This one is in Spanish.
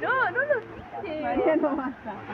No, no lo sé. María no basta.